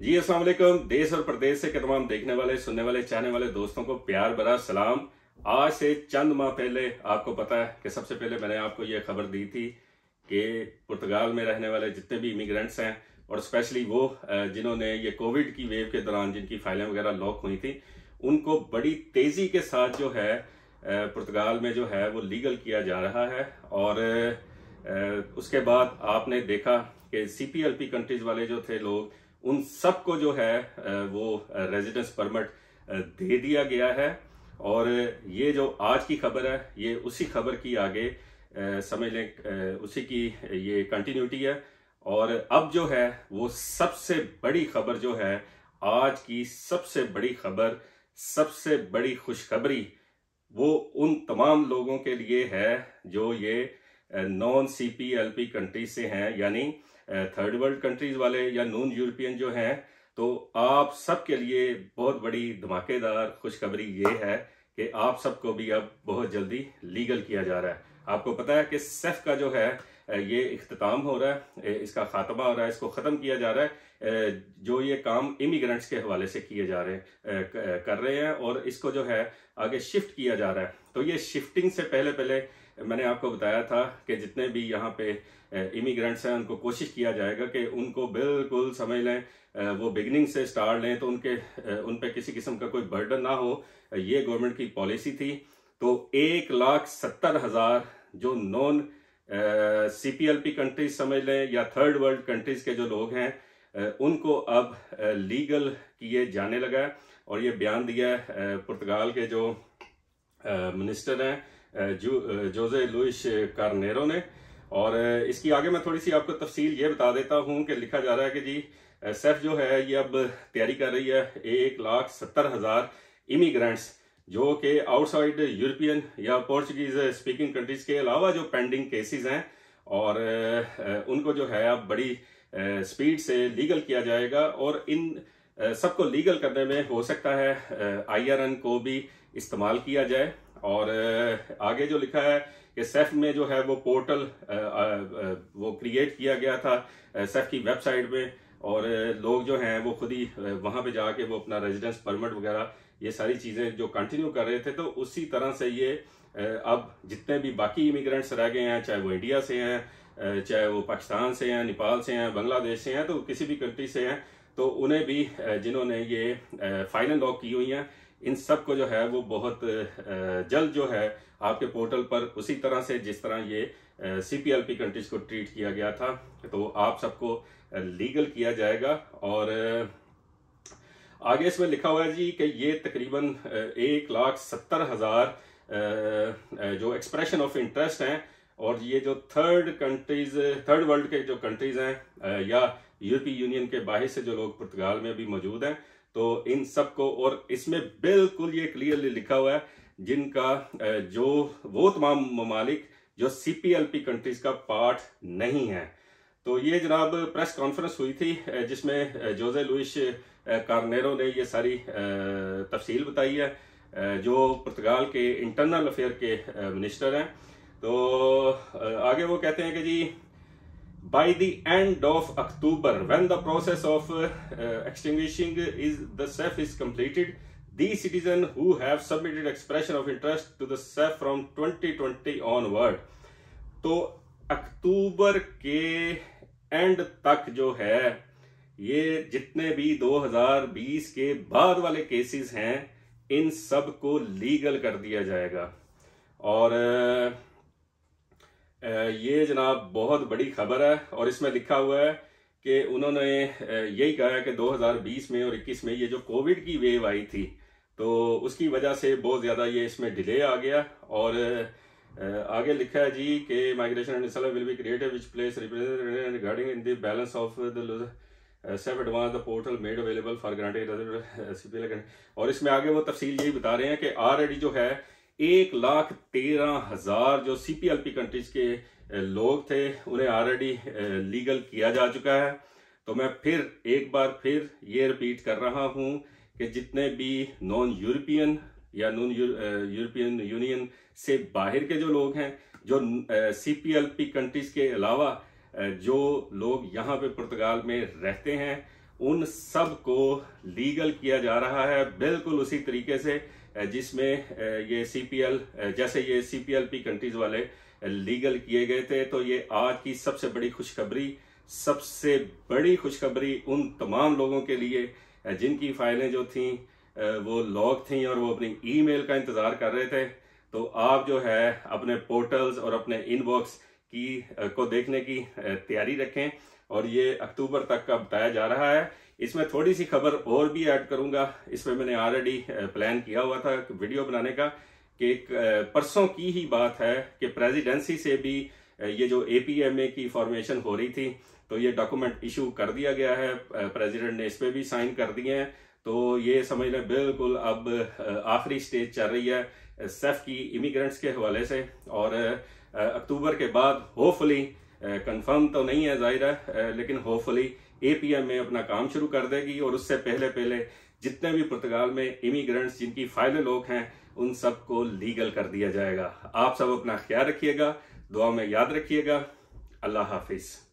जी वालेकुम। देश और प्रदेश से के तमाम देखने वाले, सुनने वाले, चाहने वाले दोस्तों को प्यार भरा सलाम। आज से चंद माह पहले आपको पता है कि सबसे पहले मैंने आपको ये खबर दी थी कि पुर्तगाल में रहने वाले जितने भी इमिग्रेंट्स हैं, और स्पेशली वो जिन्होंने ये कोविड की वेव के दौरान जिनकी फाइलें वगैरह लॉक हुई थी, उनको बड़ी तेज़ी के साथ जो है पुर्तगाल में जो है वो लीगल किया जा रहा है। और उसके बाद आपने देखा कि सीपीएलपी कंट्रीज़ वाले जो थे लोग उन सबको जो है वो रेजिडेंस परमिट दे दिया गया है। और ये जो आज की खबर है, ये उसी खबर की आगे समझ लें उसी की ये कंटिन्यूटी है। और अब जो है, वो सबसे बड़ी खबर जो है, आज की सबसे बड़ी खबर, सबसे बड़ी खुशखबरी, वो उन तमाम लोगों के लिए है, जो ये नॉन सीपीएलपी कंट्री से हैं। यानी थर्ड वर्ल्ड कंट्रीज़ वाले या नॉन यूरोपियन जो हैं तो आप सबके लिए बहुत बड़ी धमाकेदार खुशखबरी ये है कि आप सबको भी अब बहुत जल्दी लीगल किया जा रहा है। आपको पता है कि सेफ़ का जो है ये इख्ताम हो रहा है इसका खात्मा हो रहा है, इसको ख़त्म किया जा रहा है जो ये काम इमिग्रेंट्स के हवाले से किए जा रहे हैं कर रहे हैं और इसको जो है आगे शिफ्ट किया जा रहा है। तो ये शिफ्टिंग से पहले पहले मैंने आपको बताया था कि जितने भी यहाँ पे इमिग्रेंट्स हैं, उनको कोशिश किया जाएगा कि उनको बिल्कुल समझ लें वो बिगनिंग से स्टार्ट लें तो उनके उन पर किसी किस्म का कोई बर्डन ना हो। ये गवर्नमेंट की पॉलिसी थी। तो एक लाख सत्तर हज़ार जो नॉन सीपीएलपी कंट्रीज़ समझ लें, या थर्ड वर्ल्ड कंट्रीज़ के जो लोग हैं उनको अब लीगल किए जाने लगा और ये बयान दिया है पुर्तगाल के जो मिनिस्टर हैं जो जोजे लुइस कार्नेरो ने। और इसकी आगे मैं थोड़ी सी आपको तफसील ये बता देता हूँ कि लिखा जा रहा है कि जी सेफ़ जो है, ये अब तैयारी कर रही है एक लाख सत्तर हज़ार इमिग्रेंट्स जो कि आउटसाइड यूरोपियन या पोर्चुगीज स्पीकिंग कंट्रीज़ के अलावा जो पेंडिंग केसेस हैं, और उनको जो है अब बड़ी स्पीड से लीगल किया जाएगा। और इन सबको लीगल करने में हो सकता है आईआरएन को भी इस्तेमाल किया जाए। और आगे जो लिखा है कि सेफ़ में जो है वो पोर्टल वो क्रिएट किया गया था सेफ़ की वेबसाइट में और लोग जो हैं वो खुद ही वहाँ पे जाके वो अपना रेजिडेंस परमिट वगैरह, ये सारी चीज़ें जो कंटिन्यू कर रहे थे तो उसी तरह से ये अब जितने भी बाकी इमिग्रेंट्स रह गए हैं, चाहे वो इंडिया से हैं चाहे वो पाकिस्तान से हैं, नेपाल से हैं, बांग्लादेश से हैं तो किसी भी कंट्री से हैं तो उन्हें भी जिन्होंने ये फाइनल लॉक की हुई हैं इन सबको जो है वो बहुत जल्द जो है आपके पोर्टल पर उसी तरह से जिस तरह ये सीपीएलपी कंट्रीज़ को ट्रीट किया गया था तो आप सबको लीगल किया जाएगा और आगे इसमें लिखा हुआ है जी कि ये तकरीबन एक लाख सत्तर हज़ार जो एक्सप्रेशन ऑफ़ इंटरेस्ट हैं और ये जो थर्ड कंट्रीज़ थर्ड वर्ल्ड के जो कंट्रीज़ हैं या यूरोपीय यूनियन के बाहर से जो लोग पुर्तगाल में भी मौजूद हैं तो इन सबको और इसमें बिल्कुल ये क्लियरली लिखा हुआ है, जिनका जो, वो तमाम ममालिक, जो सीपीएलपी कंट्रीज़ का पार्ट नहीं है। तो ये जनाब प्रेस कॉन्फ्रेंस हुई थी जिसमें जोजे लुइस कार्नेरो ने ये सारी तफसील बताई है जो पुर्तगाल के इंटरनल अफेयर के मिनिस्टर हैं। तो आगे वो कहते हैं कि जी by the end of October, when the process of uh, uh, extinguishing is the SEF is completed, these citizens who have submitted expression of interest to the SEF from 2020 onward, तो अक्टूबर के and तक जो है ये जितने भी 2020 के बाद वाले केसेस हैं इन सबको लीगल कर दिया जाएगा और ये जनाब बहुत बड़ी खबर है और इसमें लिखा हुआ है कि उन्होंने यही कहा है कि 2020 में और 21 में ये जो कोविड की वेव आई थी तो उसकी वजह से बहुत ज़्यादा ये इसमें डिले आ गया और आगे लिखा है जी कि migration and will be creative which place regarding in the balance of the safe advance the portal made available for granted और इसमें आगे वो तफसील यही बता रहे हैं कि ऑलरेडी जो है एक लाख तेरह हज़ार जो सीपीएलपी कंट्रीज़ के लोग थे, उन्हें ऑलरेडी लीगल किया जा चुका है। तो मैं फिर, एक बार फिर ये रिपीट कर रहा हूँ कि जितने भी नॉन यूरोपियन या नॉन यूरोपियन यूनियन से बाहर के जो लोग हैं, जो सीपीएलपी कंट्रीज़ के अलावा जो लोग यहाँ पे पुर्तगाल में रहते हैं उन सबको लीगल किया जा रहा है बिल्कुल उसी तरीके से जिसमें ये सीपीएल जैसे ये सीपीएलपी कंट्रीज़ वाले लीगल किए गए थे तो ये आज की सबसे बड़ी खुशखबरी, सबसे बड़ी खुशखबरी उन तमाम लोगों के लिए जिनकी फाइलें जो थी वो लॉक थी और वो अपनी ईमेल का इंतज़ार कर रहे थे। तो आप जो है, अपने पोर्टल्स और अपने इनबॉक्स की को देखने की तैयारी रखें। और ये अक्टूबर तक का बताया जा रहा है। इसमें थोड़ी सी खबर और भी ऐड करूँगा। इसमें मैंने ऑलरेडी प्लान किया हुआ था वीडियो बनाने का कि परसों की ही बात है कि प्रेसिडेंसी से भी ये जो एपीएमए की फॉर्मेशन हो रही थी तो ये डॉक्यूमेंट इशू कर दिया गया है। प्रेसिडेंट ने इस पे भी साइन कर दिए हैं। तो ये समझ लें, बिल्कुल अब आखिरी स्टेज चल रही है सेफ़ की इमिग्रेंट्स के हवाले से। और अक्टूबर के बाद होपफुली कंफर्म तो नहीं है, ज़ाहिर है लेकिन होपफुली एपीएम में अपना काम शुरू कर देगी और उससे पहले पहले जितने भी पुर्तगाल में इमिग्रेंट्स जिनकी फ़ाइल लोग हैं, उन सबको लीगल कर दिया जाएगा। आप सब अपना ख्याल रखिएगा, दुआ में याद रखिएगा। अल्लाह हाफिज़।